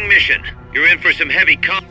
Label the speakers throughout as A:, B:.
A: Mission. You're in for some heavy com-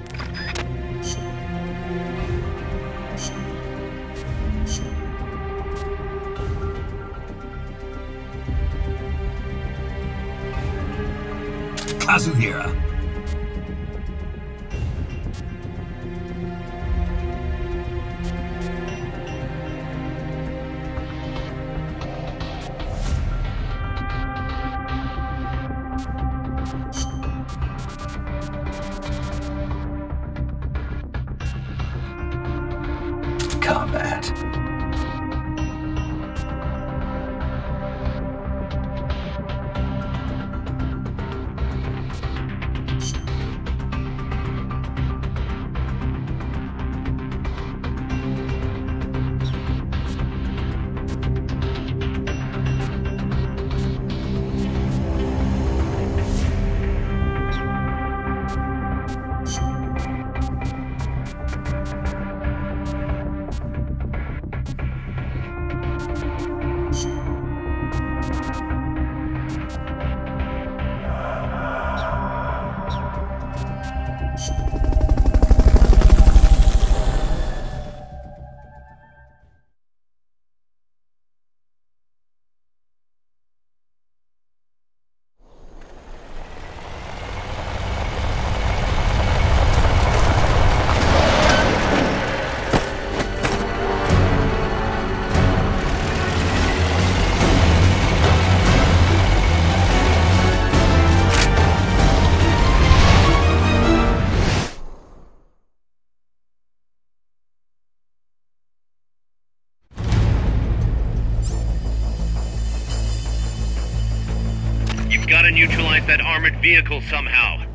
A: vehicle somehow.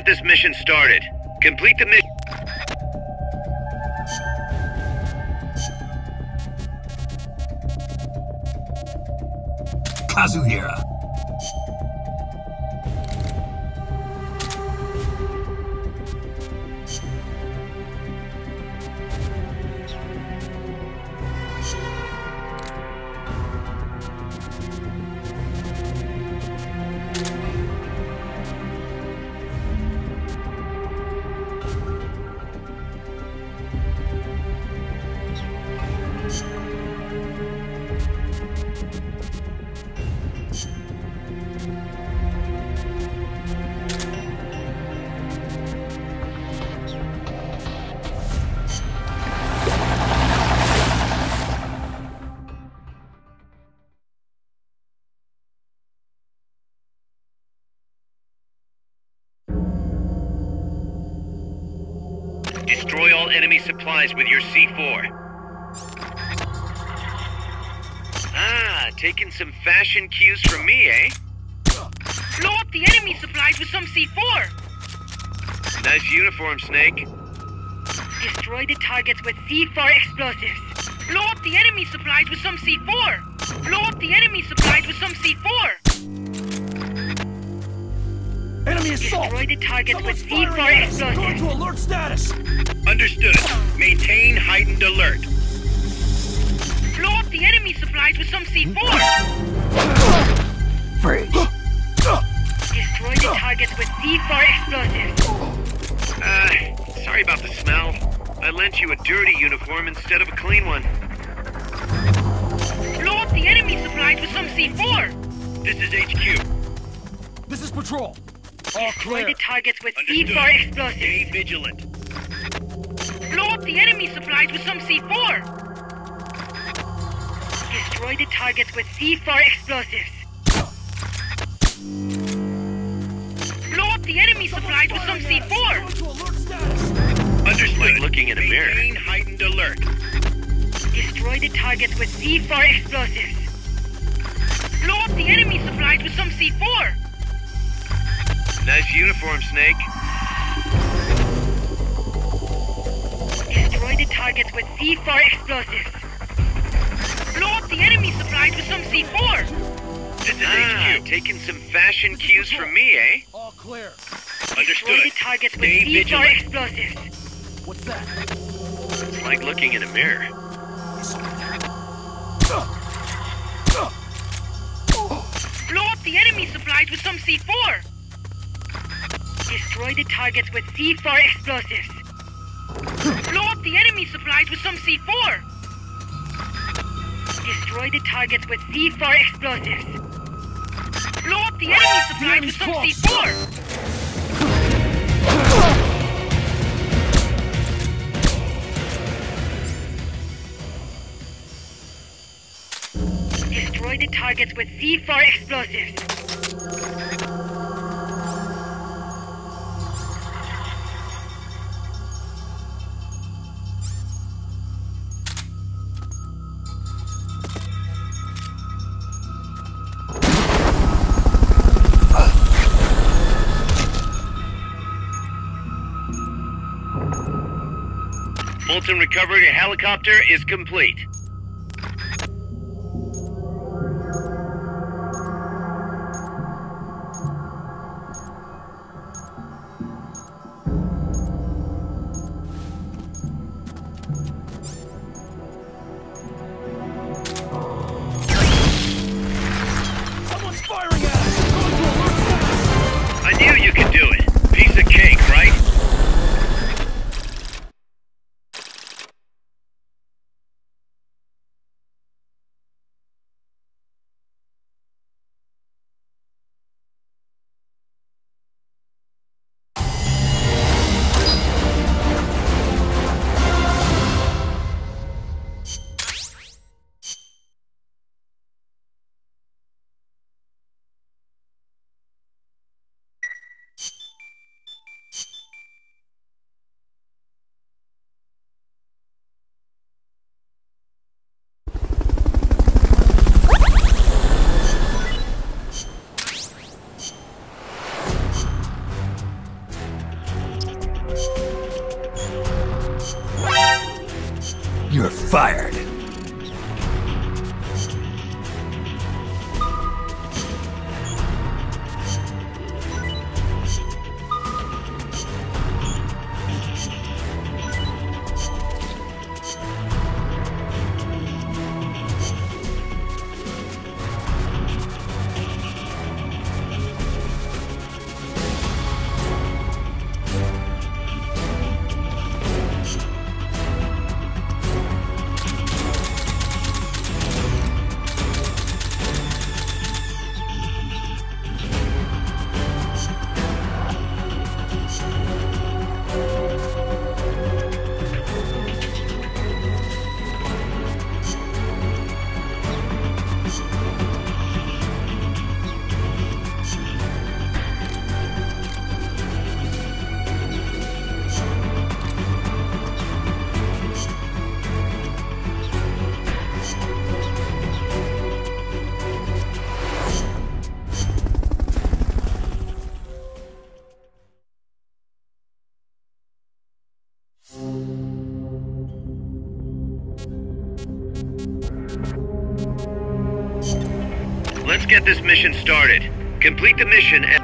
A: Get this mission started. Complete the mission.
B: Kazuhira.
A: Destroy enemy supplies with your C4. Ah, taking some fashion cues from me, eh?
C: Blow up the enemy supplies with some C4.
A: Nice uniform, Snake.
C: Destroy the targets with C4 explosives. Blow up the enemy supplies with some C4. Blow up the enemy supplies with some C4.
D: Enemy assault!
C: Destroy the targets with
D: Someone's
C: C4
D: firing at us! Go
C: explosives.
D: alert status!
A: Understood. Maintain heightened alert.
C: Blow up the enemy supplies with some C4.
B: Freeze.
C: Destroy the target with C4 explosives.
A: Ah, sorry about the smell. I lent you a dirty uniform instead of a clean one.
C: Blow up the enemy supplies with some C4.
A: This is HQ.
D: This is patrol! All
C: Destroy the targets with
A: Understood.
C: C4 explosives.
A: Stay vigilant.
C: Blow up the enemy supplies with some C4. Destroy the targets with C4 explosives. Blow up the enemy supplies with some C4.
D: into alert status!
A: Understood. Like looking in a mirror. Maintain heightened alert.
C: Destroy the targets with C4 explosives. Blow up the enemy supplies with some C4.
A: Nice uniform, Snake.
C: Destroy the targets with C4 explosives. Blow up the enemy supplies with some C4.
A: This is HQ. Taking some fashion cues from me, eh?
D: All clear!
A: Understood.
C: Destroy the targets with
A: Stay
C: C4
A: vigilant.
C: explosives.
D: What's that?
A: It's like looking in a mirror.
C: Blow up the enemy supplies with some C4. Destroy the targets with C4 explosives. Blow up the enemy supplies with some C4. Destroy the targets with C4 explosives. Blow up the enemy supplies with some C4. Destroy the targets with C4 explosives.
A: Fulton recovery helicopter is complete. Get this mission started. Complete the mission and...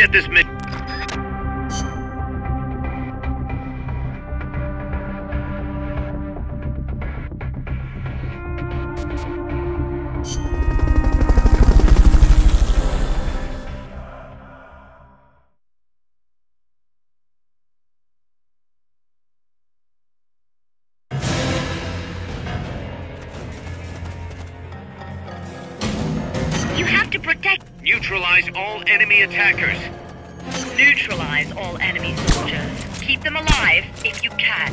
A: get this mission.
E: You have to protect.
A: Neutralize all enemy attackers.
E: Neutralize all enemy soldiers. Keep them alive if you can.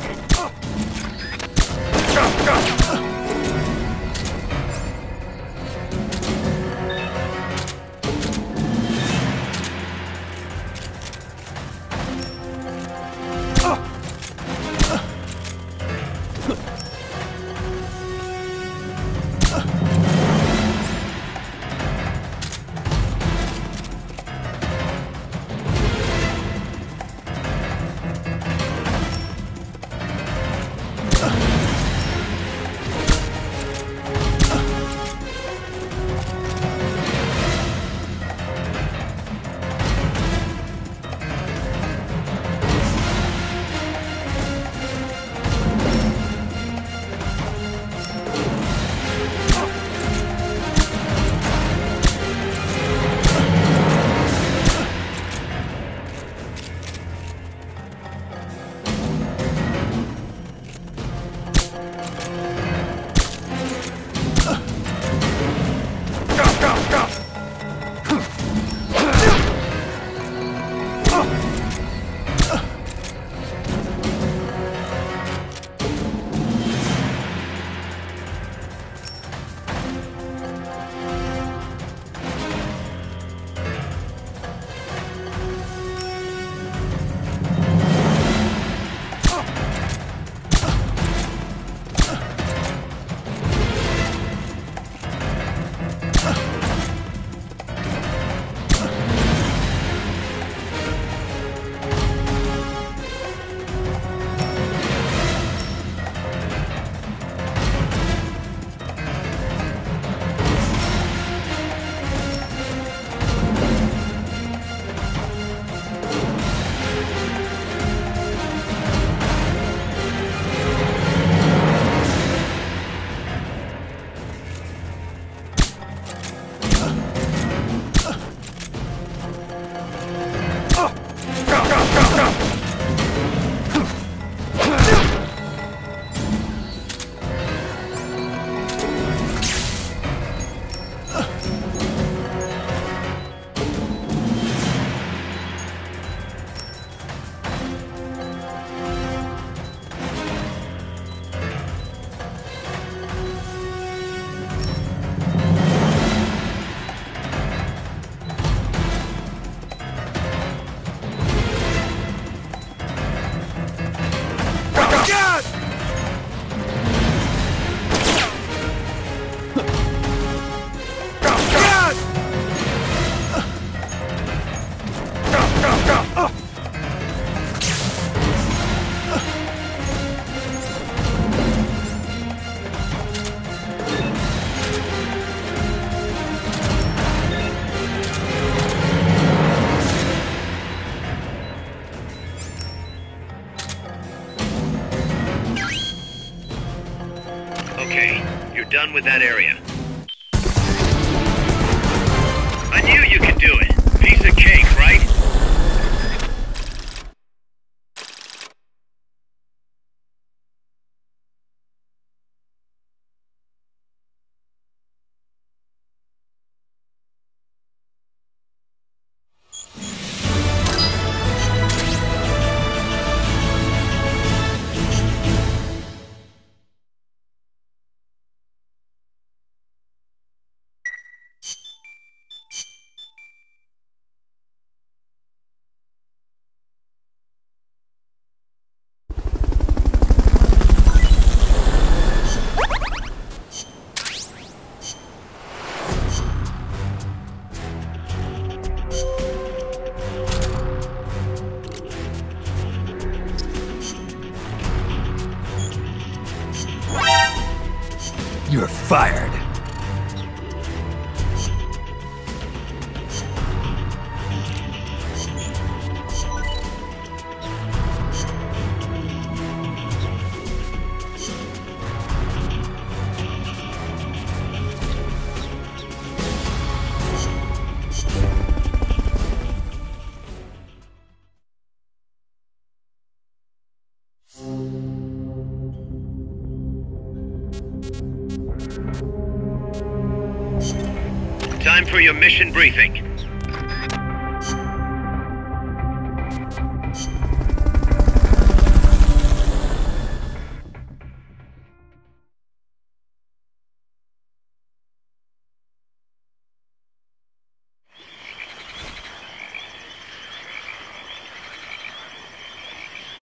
A: Done with that area. I knew you could do it.
B: You're fired.